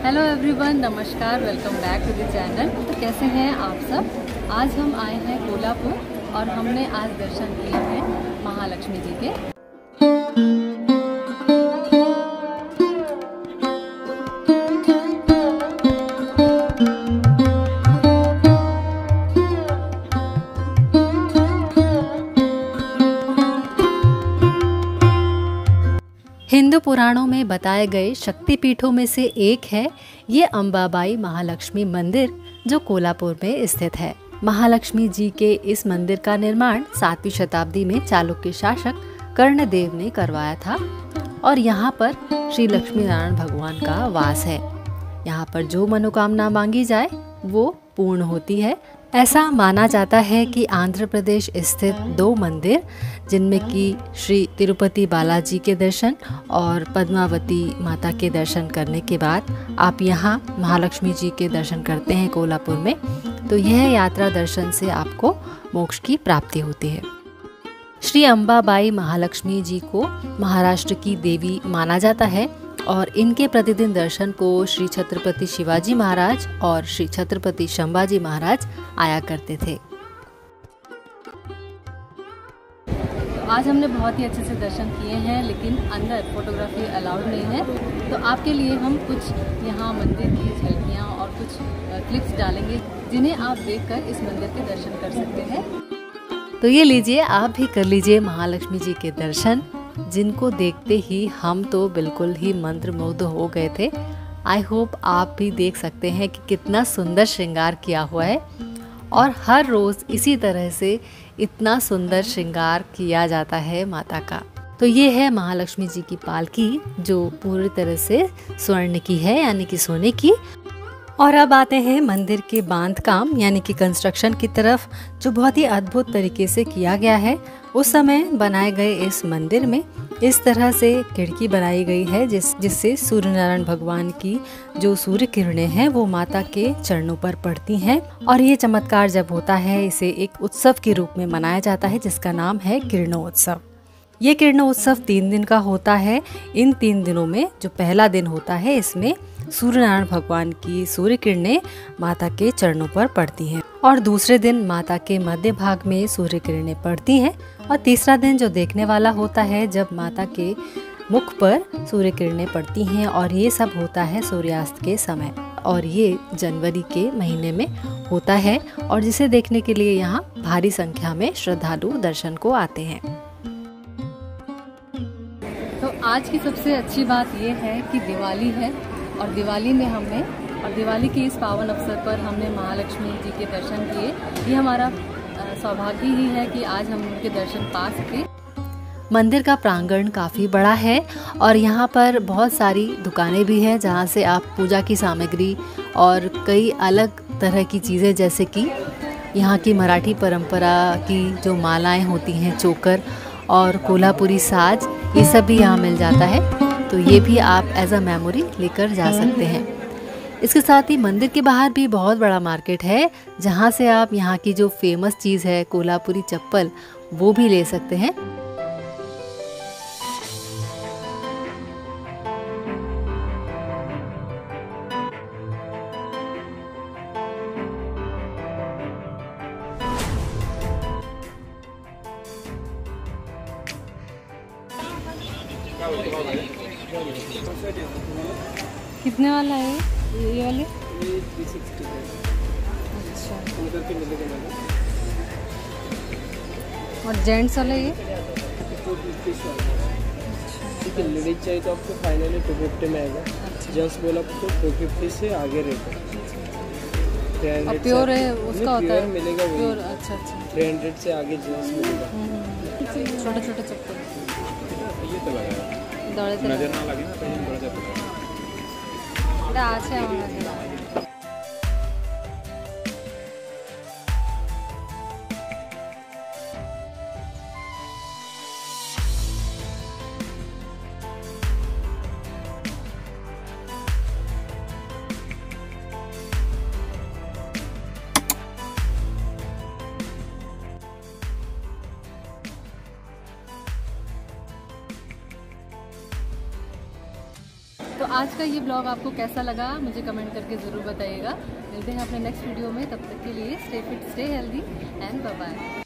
Everyone नमस्कार welcome back to the channel तो कैसे हैं आप सब? आज हम आए हैं कोल्हापुर और हमने आज दर्शन किए हैं महालक्ष्मी जी के। हिंदू पुराणों में बताए गए शक्तिपीठों में से एक है। ये अम्बाबाई महालक्ष्मी मंदिर, जो कोल्हापुर में स्थित है। महालक्ष्मी जी के इस मंदिर का निर्माण सातवीं शताब्दी में चालुक्य शासक कर्णदेव ने करवाया था और यहाँ पर श्री लक्ष्मी नारायण भगवान का वास है। यहाँ पर जो मनोकामना मांगी जाए, वो पूर्ण होती है। ऐसा माना जाता है कि आंध्र प्रदेश स्थित दो मंदिर, जिनमें कि श्री तिरुपति बालाजी के दर्शन और पद्मावती माता के दर्शन करने के बाद आप यहाँ महालक्ष्मी जी के दर्शन करते हैं कोल्हापुर में तो यह यात्रा दर्शन से आपको मोक्ष की प्राप्ति होती है। श्री अम्बाबाई महालक्ष्मी जी को महाराष्ट्र की देवी माना जाता है और इनके प्रतिदिन दर्शन को श्री छत्रपति शिवाजी महाराज और श्री छत्रपति शंभाजी महाराज आया करते थे। आज हमने बहुत ही अच्छे से दर्शन किए हैं, लेकिन अंदर फोटोग्राफी अलाउड नहीं है। तो आपके लिए हम कुछ यहाँ मंदिर की झलकियाँ और कुछ क्लिप्स डालेंगे, जिन्हें आप देखकर इस मंदिर के दर्शन कर सकते हैं। तो ये लीजिए, आप भी कर लीजिए महालक्ष्मी जी के दर्शन। जिनको देखते ही हम तो बिल्कुल ही मंत्रमुग्ध हो गए थे। आई होप आप भी देख सकते हैं कि कितना सुंदर श्रृंगार किया हुआ है। और हर रोज़ इसी तरह से इतना सुंदर श्रृंगार किया जाता है माता का। तो ये है महालक्ष्मी जी की पालकी, जो पूरी तरह से स्वर्ण की है, यानी कि सोने की। और अब आते हैं मंदिर के बाँध काम यानी कि कंस्ट्रक्शन की तरफ़, जो बहुत ही अद्भुत तरीके से किया गया है। उस समय बनाए गए इस मंदिर में इस तरह से खिड़की बनाई गई है, जिस, जिससे सूर्य नारायण भगवान की जो सूर्य किरणें हैं, वो माता के चरणों पर पड़ती हैं। और ये चमत्कार जब होता है, इसे एक उत्सव के रूप में मनाया जाता है, जिसका नाम है किरणोत्सव। ये किरणोत्सव तीन दिन का होता है। इन तीन दिनों में जो पहला दिन होता है, इसमें सूर्य नारायण भगवान की सूर्य किरणें माता के चरणों पर पड़ती हैं। और दूसरे दिन माता के मध्य भाग में सूर्य किरणें पड़ती हैं और तीसरा दिन जो देखने वाला होता है, जब माता के मुख पर सूर्य किरणें पड़ती हैं और ये सब होता है सूर्यास्त के समय। और ये जनवरी के महीने में होता है और जिसे देखने के लिए यहाँ भारी संख्या में श्रद्धालु दर्शन को आते हैं। तो आज की सबसे अच्छी बात ये है कि दिवाली है। और दिवाली में हमने, और दिवाली के इस पावन अवसर पर हमने महालक्ष्मी जी के दर्शन किए। ये हमारा सौभाग्य ही है कि आज हम उनके दर्शन पा सके। मंदिर का प्रांगण काफ़ी बड़ा है और यहाँ पर बहुत सारी दुकानें भी हैं जहाँ से आप पूजा की सामग्री और कई अलग तरह की चीज़ें जैसे कि यहाँ की मराठी परंपरा की जो मालाएँ होती हैं, चोकर और कोल्हापुरी साज, ये सब भी यहाँ मिल जाता है। तो ये भी आप एज अ मेमोरी लेकर जा सकते हैं। इसके साथ ही मंदिर के बाहर भी बहुत बड़ा मार्केट है, जहाँ से आप यहाँ की जो फ़ेमस चीज़ है, कोल्हापुरी चप्पल, वो भी ले सकते हैं। कितने वाला है ये वाले? अच्छा। और जेंट्स वाला ये? ठीक है लेडीज़ चाहिए तो आपको फाइनली टू फिफ्टी में आएगा। जेंट्स बोला तो टू फिफ्टी से आगे रेट है। प्योर है उसका होता है? मिलेगा प्योर अच्छा अच्छा। थ्री हंड्रेड से आगे जेंट्स मिलेगा। छोटे छोटे चप्पल। ये तो लगा দৌড়াতে নজর না লাগে। না তাই দৌড়াতে এটা আছে আমার কাছে आज का ये ब्लॉग आपको कैसा लगा, मुझे कमेंट करके ज़रूर बताइएगा। मिलते हैं अपने नेक्स्ट वीडियो में, तब तक के लिए stay fit stay healthy and bye